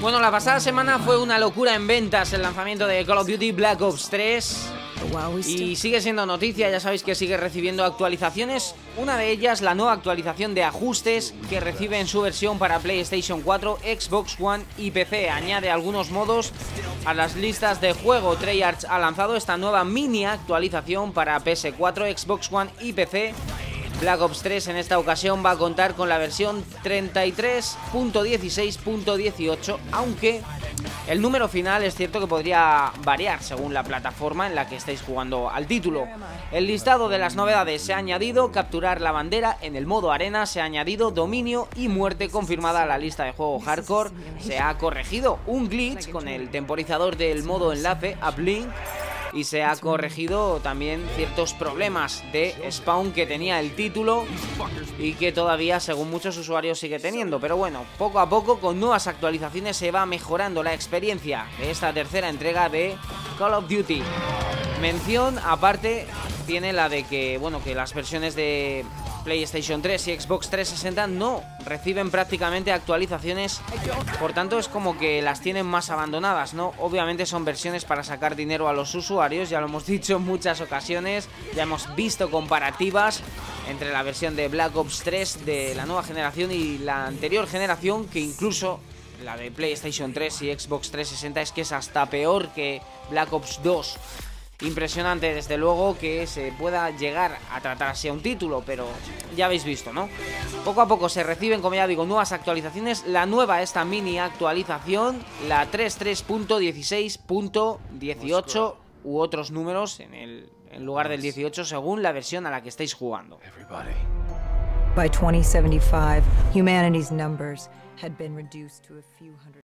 Bueno, la pasada semana fue una locura en ventas el lanzamiento de Call of Duty Black Ops 3 y sigue siendo noticia, ya sabéis que sigue recibiendo actualizaciones. Una de ellas, la nueva actualización de ajustes que recibe en su versión para PlayStation 4, Xbox One y PC. Añade algunos modos a las listas de juego. Treyarch ha lanzado esta nueva mini actualización para PS4, Xbox One y PC Black Ops 3 en esta ocasión va a contar con la versión 33.16.18, aunque el número final es cierto que podría variar según la plataforma en la que estáis jugando al título. El listado de las novedades se ha añadido capturar la bandera en el modo arena, se ha añadido dominio y muerte confirmada a la lista de juego hardcore, se ha corregido un glitch con el temporizador del modo enlace Uplink y se ha corregido también ciertos problemas de spawn que tenía el título y que todavía según muchos usuarios sigue teniendo. Pero bueno, poco a poco con nuevas actualizaciones se va mejorando la experiencia de esta tercera entrega de Call of Duty. Mención aparte tiene la de que, bueno, que las versiones de PlayStation 3 y Xbox 360 no reciben prácticamente actualizaciones, por tanto es como que las tienen más abandonadas, ¿no? Obviamente son versiones para sacar dinero a los usuarios, ya lo hemos dicho en muchas ocasiones, ya hemos visto comparativas entre la versión de Black Ops 3 de la nueva generación y la anterior generación, que incluso la de PlayStation 3 y Xbox 360 es que es hasta peor que Black Ops 2. Impresionante, desde luego, que se pueda llegar a tratar así a un título, pero ya habéis visto, ¿no? Poco a poco se reciben, como ya digo, nuevas actualizaciones. La nueva, esta mini actualización, la 33.16.18 u otros números en, el, en lugar del 18 según la versión a la que estáis jugando. By 2075, humanity's numbers had been reduced to a few hundred